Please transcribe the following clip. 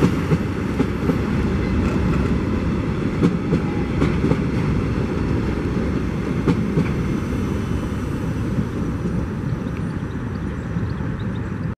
you